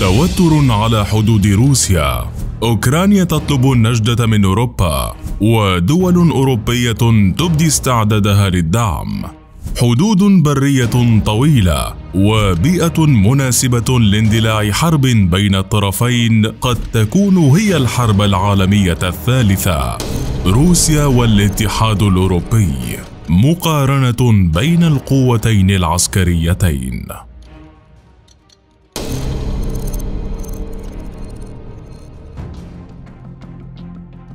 توتر على حدود روسيا. أوكرانيا تطلب النجدة من أوروبا ودول أوروبية تبدي استعدادها للدعم. حدود برية طويلة وبيئة مناسبة لاندلاع حرب بين الطرفين قد تكون هي الحرب العالمية الثالثة. روسيا والاتحاد الأوروبي مقارنة بين القوتين العسكريتين.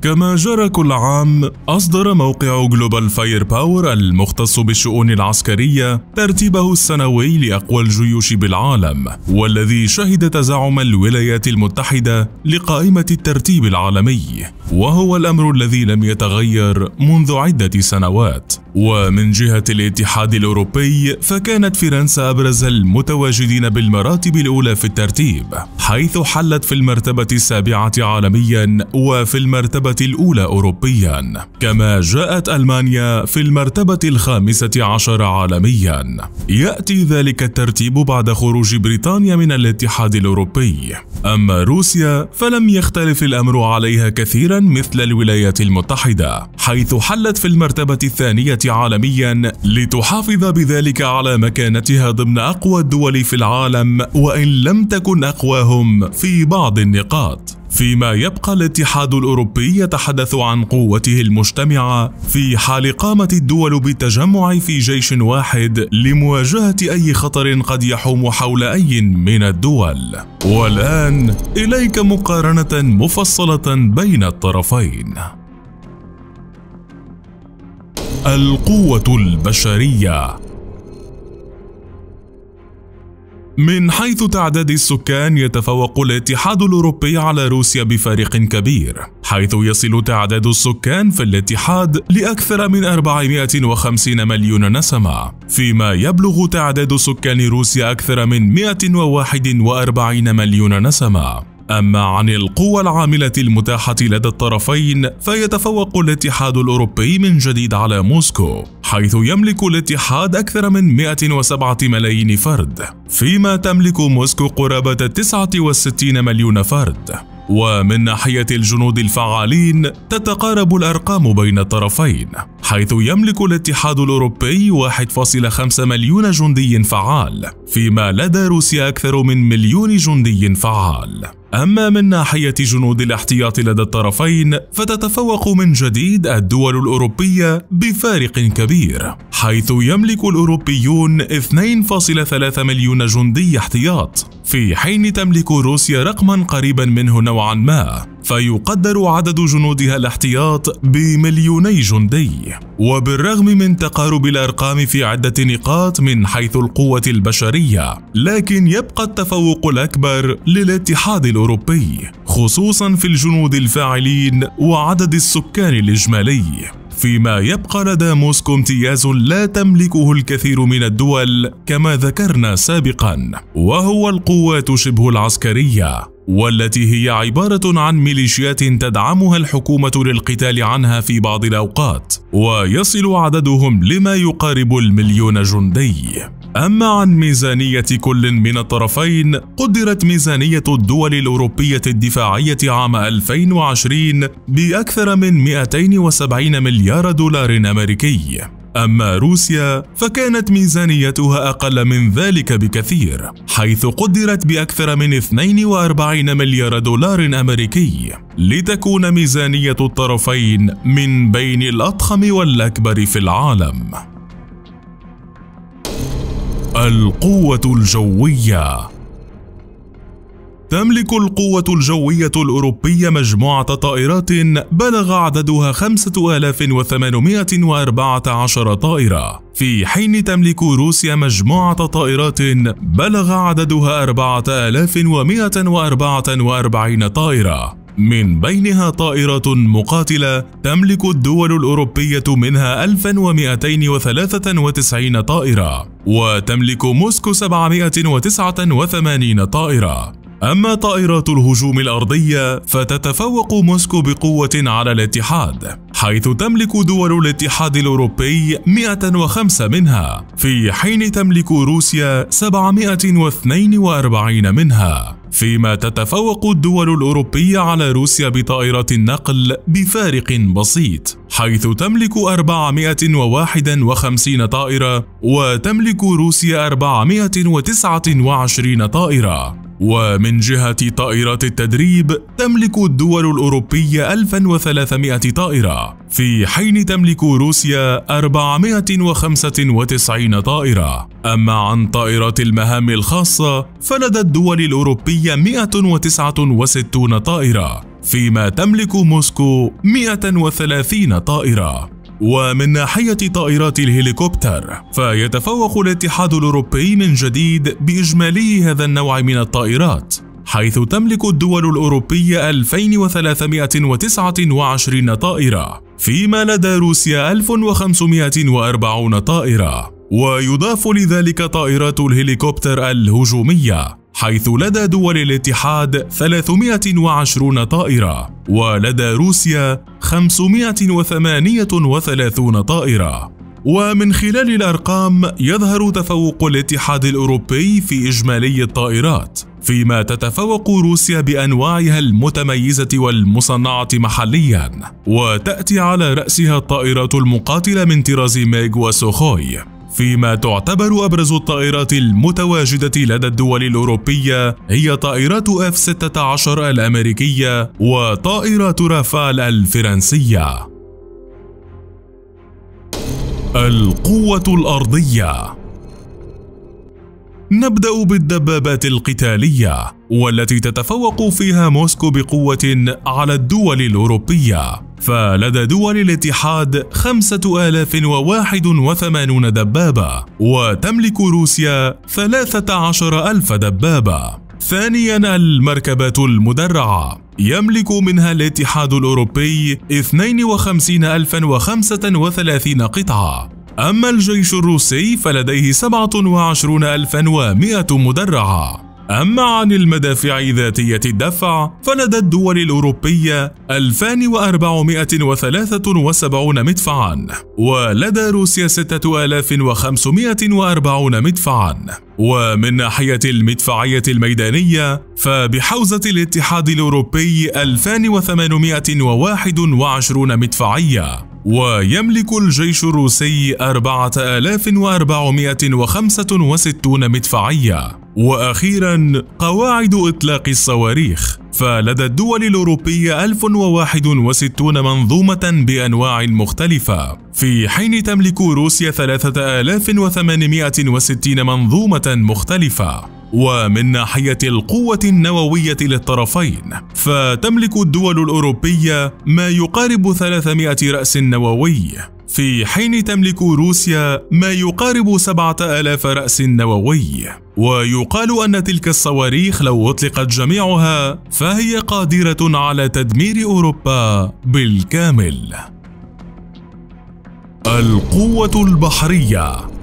كما جرى كل عام أصدر موقع Global Firepower المختص بالشؤون العسكرية ترتيبه السنوي لأقوى الجيوش بالعالم والذي شهد تزعم الولايات المتحدة لقائمة الترتيب العالمي وهو الأمر الذي لم يتغير منذ عدة سنوات. ومن جهة الاتحاد الأوروبي فكانت فرنسا أبرز المتواجدين بالمراتب الأولى في الترتيب حيث حلت في المرتبة السابعة عالميا وفي المرتبة الأولى أوروبيا كما جاءت ألمانيا في المرتبة الخامسة عشر عالميا. يأتي ذلك الترتيب بعد خروج بريطانيا من الاتحاد الأوروبي. أما روسيا فلم يختلف الأمر عليها كثيرا مثل الولايات المتحدة حيث حلت في المرتبة الثانية عالميا لتحافظ بذلك على مكانتها ضمن أقوى الدول في العالم وإن لم تكن أقواهم في بعض النقاط. فيما يبقى الاتحاد الأوروبي يتحدث عن قوته المجتمعة في حال قامت الدول بالتجمع في جيش واحد لمواجهة أي خطر قد يحوم حول أي من الدول. والآن إليك مقارنة مفصلة بين الطرفين. القوة البشرية. من حيث تعداد السكان يتفوق الاتحاد الأوروبي على روسيا بفارق كبير، حيث يصل تعداد السكان في الاتحاد لأكثر من 450 مليون نسمة، فيما يبلغ تعداد سكان روسيا أكثر من 141 مليون نسمة. أما عن القوى العاملة المتاحة لدى الطرفين فيتفوق الاتحاد الأوروبي من جديد على موسكو حيث يملك الاتحاد أكثر من 107 ملايين فرد فيما تملك موسكو قرابة 69 مليون فرد. ومن ناحية الجنود الفعالين تتقارب الأرقام بين الطرفين حيث يملك الاتحاد الأوروبي 1.5 مليون جندي فعال فيما لدى روسيا أكثر من مليون جندي فعال. أما من ناحية جنود الاحتياط لدى الطرفين فتتفوق من جديد الدول الأوروبية بفارق كبير حيث يملك الأوروبيون 2.3 مليون جندي احتياط في حين تملك روسيا رقما قريبا منه نوعا ما. فيقدر عدد جنودها الاحتياط بمليوني جندي. وبالرغم من تقارب الأرقام في عدة نقاط من حيث القوة البشرية لكن يبقى التفوق الأكبر للاتحاد الأوروبي خصوصا في الجنود الفاعلين وعدد السكان الإجمالي. فيما يبقى لدى موسكو امتياز لا تملكه الكثير من الدول كما ذكرنا سابقا وهو القوات شبه العسكرية. والتي هي عبارة عن ميليشيات تدعمها الحكومة للقتال عنها في بعض الأوقات ويصل عددهم لما يقارب المليون جندي. أما عن ميزانية كل من الطرفين قدرت ميزانية الدول الأوروبية الدفاعية عام 2020 بأكثر من 270 مليار دولار أمريكي. أما روسيا فكانت ميزانيتها أقل من ذلك بكثير حيث قدرت بأكثر من 42 مليار دولار أمريكي لتكون ميزانية الطرفين من بين الأضخم والأكبر في العالم. القوة الجوية تملك القوة الجوية الأوروبية مجموعة طائرات بلغ عددها 5814 طائرة. في حين تملك روسيا مجموعة طائرات بلغ عددها 4144 طائرة. من بينها طائرات مقاتلة تملك الدول الأوروبية منها 1293 طائرة وتملك موسكو 789 طائرة. أما طائرات الهجوم الأرضية فتتفوق موسكو بقوة على الاتحاد حيث تملك دول الاتحاد الأوروبي 105 منها في حين تملك روسيا 742 منها. فيما تتفوق الدول الأوروبية على روسيا بطائرات النقل بفارق بسيط حيث تملك 451 طائرة وتملك روسيا 429 طائرة. ومن جهة طائرات التدريب تملك الدول الأوروبية 1300 طائرة. في حين تملك روسيا 495 طائرة. أما عن طائرات المهام الخاصة فلدى الدول الأوروبية 169 طائرة فيما تملك موسكو 130 طائرة. ومن ناحية طائرات الهليكوبتر فيتفوق الاتحاد الأوروبي من جديد بإجمالي هذا النوع من الطائرات حيث تملك الدول الأوروبية 2329 طائرة فيما لدى روسيا 1540 طائرة ويضاف لذلك طائرات الهليكوبتر الهجومية. حيث لدى دول الاتحاد 320 طائرة ولدى روسيا 538 طائرة. ومن خلال الأرقام يظهر تفوق الاتحاد الأوروبي في إجمالي الطائرات فيما تتفوق روسيا بأنواعها المتميزة والمصنعة محليا. وتأتي على رأسها الطائرات المقاتلة من طراز ميغ وسوخوي. فيما تعتبر أبرز الطائرات المتواجدة لدى الدول الأوروبية هي طائرات F-16 الأمريكية وطائرات رافال الفرنسية. القوة الأرضية نبدأ بالدبابات القتالية والتي تتفوق فيها موسكو بقوة على الدول الأوروبية فلدى دول الاتحاد 5081 دبابة وتملك روسيا 13000 ألف دبابة. ثانيا المركبات المدرعة. يملك منها الاتحاد الأوروبي 52035 قطعة. أما الجيش الروسي فلديه 27100 مدرعة. أما عن المدافع ذاتية الدفع فلدى الدول الأوروبية 2473 مدفعا ولدى روسيا 6540 مدفعا. ومن ناحية المدفعية الميدانية فبحوزة الاتحاد الأوروبي 2821 مدفعية. ويملك الجيش الروسي 4465 مدفعية. وأخيرا قواعد إطلاق الصواريخ. فلدى الدول الأوروبية 1061 منظومة بأنواع مختلفة. في حين تملك روسيا 3860 منظومة مختلفة ومن ناحية القوة النووية للطرفين فتملك الدول الأوروبية ما يقارب 300 رأس نووي. في حين تملك روسيا ما يقارب 7000 رأس نووي ويقال أن تلك الصواريخ لو أطلقت جميعها فهي قادرة على تدمير أوروبا بالكامل. القوة البحرية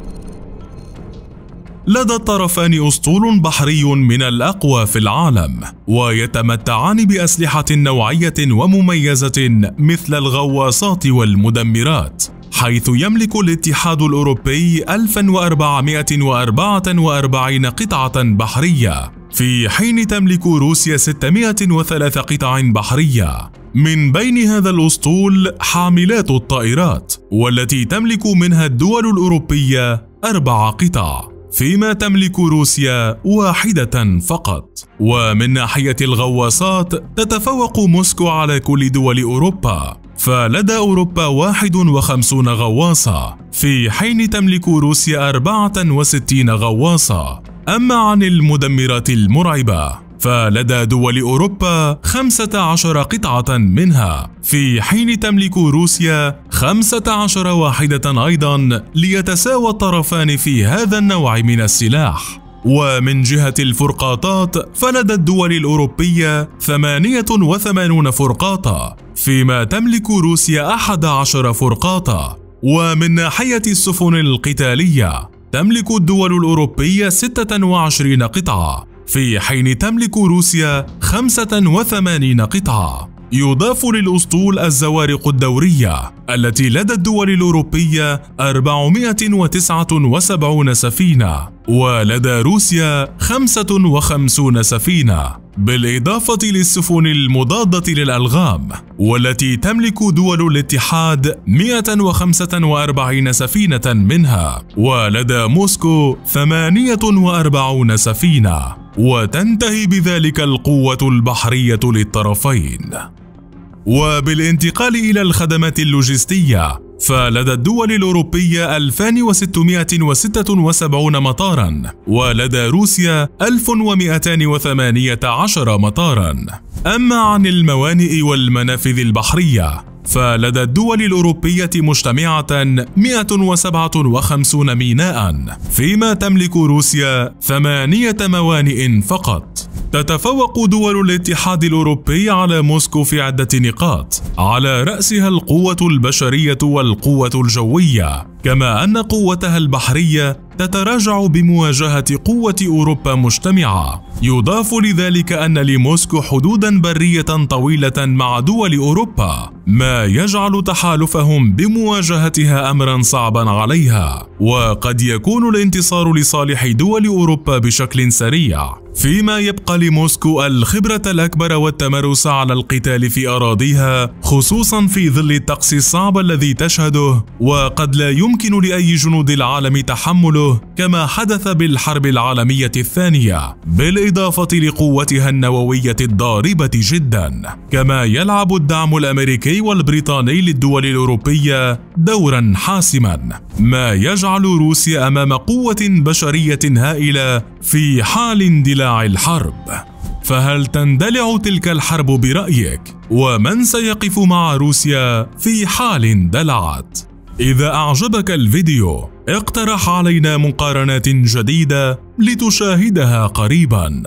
لدى الطرفان أسطول بحري من الأقوى في العالم ويتمتعان بأسلحة نوعية ومميزة مثل الغواصات والمدمرات حيث يملك الاتحاد الأوروبي 1444 قطعة بحرية في حين تملك روسيا 603 قطع بحرية. من بين هذا الأسطول حاملات الطائرات والتي تملك منها الدول الأوروبية أربع قطع. فيما تملك روسيا واحدة فقط. ومن ناحية الغواصات تتفوق موسكو على كل دول أوروبا. فلدى أوروبا 51 غواصة. في حين تملك روسيا 64 غواصة. أما عن المدمرات المرعبة فلدى دول أوروبا 15 قطعة منها. في حين تملك روسيا 15 واحدة أيضا ليتساوى الطرفان في هذا النوع من السلاح. ومن جهة الفرقاطات فلدى الدول الأوروبية 88 فرقاطة فيما تملك روسيا 11 فرقاطة. ومن ناحية السفن القتالية تملك الدول الأوروبية 26 قطعة. في حين تملك روسيا 85 قطعة يضاف للأسطول الزوارق الدورية التي لدى الدول الأوروبية 479 سفينة ولدى روسيا 55 سفينة بالإضافة للسفن المضادة للألغام والتي تملك دول الاتحاد 145 سفينة منها ولدى موسكو 48 سفينة. وتنتهي بذلك القوة البحرية للطرفين. وبالانتقال إلى الخدمات اللوجستية فلدى الدول الأوروبية 2676 مطارا ولدى روسيا 1218 مطارا. أما عن الموانئ والمنافذ البحرية فلدى الدول الأوروبية مجتمعة 157 ميناء فيما تملك روسيا ثمانية موانئ فقط. تتفوق دول الاتحاد الأوروبي على موسكو في عدة نقاط. على رأسها القوة البشرية والقوة الجوية. كما أن قوتها البحرية تتراجع بمواجهة قوة أوروبا مجتمعة. يضاف لذلك أن لموسكو حدودا برية طويلة مع دول أوروبا ما يجعل تحالفهم بمواجهتها أمرا صعبا عليها. وقد يكون الانتصار لصالح دول أوروبا بشكل سريع. فيما يبقى لموسكو الخبرة الأكبر والتمرس على القتال في أراضيها خصوصا في ظل الطقس الصعب الذي تشهده وقد لا يمكن لأي جنود العالم تحمله كما حدث بالحرب العالمية الثانية بالإضافة لقوتها النووية الضاربة جدا. كما يلعب الدعم الأمريكي والبريطاني للدول الأوروبية دورا حاسما. ما يجعل روسيا أمام قوة بشرية هائلة في حال اندلاع الحرب فهل تندلع تلك الحرب برأيك؟ ومن سيقف مع روسيا في حال اندلعت؟ إذا أعجبك الفيديو اقترح علينا مقارنات جديدة لتشاهدها قريباً